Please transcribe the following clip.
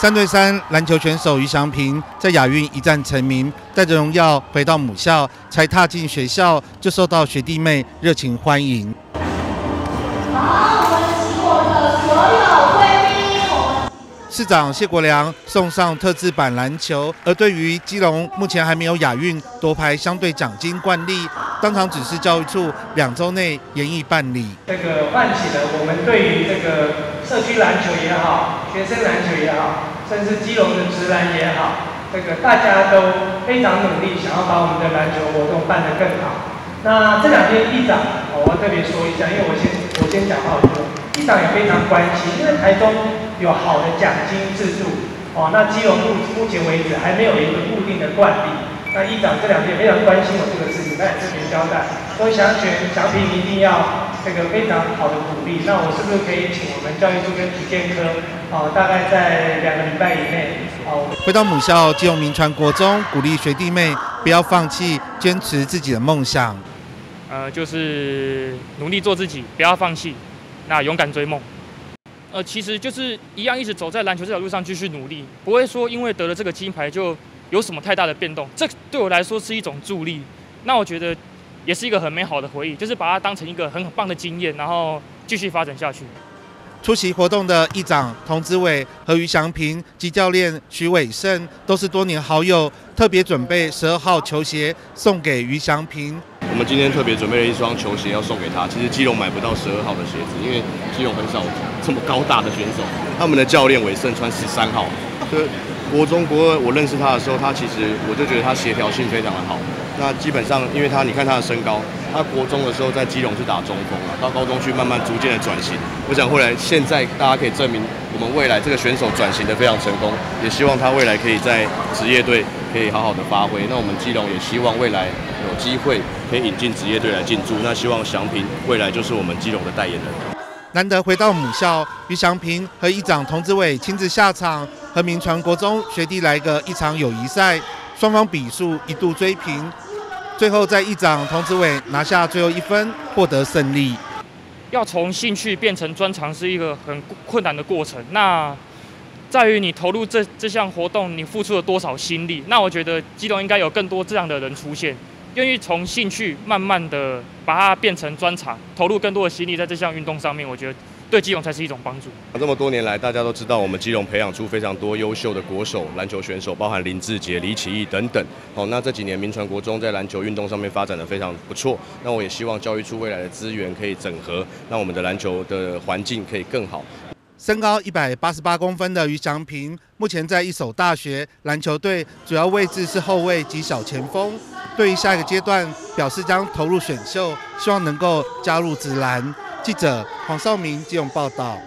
三对三篮球选手于祥平在亚运一战成名，带着荣耀回到母校，才踏进学校就受到学弟妹热情欢迎。市长谢国良送上特制版篮球，而对于基隆目前还没有亚运夺牌相对奖金惯例，当场指示教育处两周内严议办理。这个唤起了我们对于这个社区篮球也好，学生篮球也好，甚至基隆的直篮也好，这个大家都非常努力，想要把我们的篮球活动办得更好。那这两天议长，我要特别说一下，因为我先我先讲话，议长也非常关心，因为台中。有好的奖金制度，哦，那基隆目目前为止还没有一个固定的惯例。那议长这两天非常关心我这个事情，那也特别交代，说想选奖品一定要这个非常好的鼓励。那我是不是可以请我们教育处跟体健科，哦，大概在两个礼拜以内，哦，回到母校基隆民传国中，鼓励学弟妹不要放弃，坚持自己的梦想。呃，就是努力做自己，不要放弃，那勇敢追梦。呃，其实就是一样，一直走在篮球这条路上继续努力，不会说因为得了这个金牌就有什么太大的变动。这对我来说是一种助力，那我觉得也是一个很美好的回忆，就是把它当成一个很棒的经验，然后继续发展下去。出席活动的议长童子伟和于祥平及教练徐伟胜都是多年好友，特别准备十二号球鞋送给于祥平。我们今天特别准备了一双球鞋要送给他。其实基隆买不到十二号的鞋子，因为基隆很少这么高大的选手。他们的教练伟盛穿十三号。就国中国二我认识他的时候，他其实我就觉得他协调性非常的好。那基本上，因为他你看他的身高，他国中的时候在基隆是打中锋啊，到高中去慢慢逐渐的转型。我想后来现在大家可以证明，我们未来这个选手转型的非常成功，也希望他未来可以在职业队可以好好的发挥。那我们基隆也希望未来有机会。可以引进职业队来进驻，那希望祥平未来就是我们基隆的代言人。难得回到母校，于祥平和议长童志伟亲自下场，和民传国中学弟来个一场友谊赛，双方比数一度追平，最后在议长童志伟拿下最后一分，获得胜利。要从兴趣变成专长是一个很困难的过程，那在于你投入这这项活动，你付出了多少心力。那我觉得基隆应该有更多这样的人出现。愿意从兴趣慢慢的把它变成专长，投入更多的心力在这项运动上面，我觉得对基隆才是一种帮助。这么多年来，大家都知道我们基隆培养出非常多优秀的国手篮球选手，包含林志杰、李启义等等。好，那这几年民传国中在篮球运动上面发展的非常不错。那我也希望教育处未来的资源可以整合，让我们的篮球的环境可以更好。身高一百八十八公分的于祥平，目前在一所大学篮球队，主要位置是后卫及小前锋。对于下一个阶段，表示将投入选秀，希望能够加入紫篮。记者黄少明、金融报道。